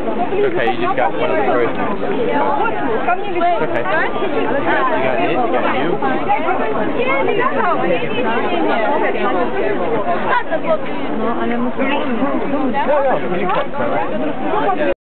Okay, you just got one of the first ones. Okay. You got it, you got you. No, ale muszę... No, no, you can cut, it's alright.